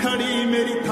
खड़ी मेरी था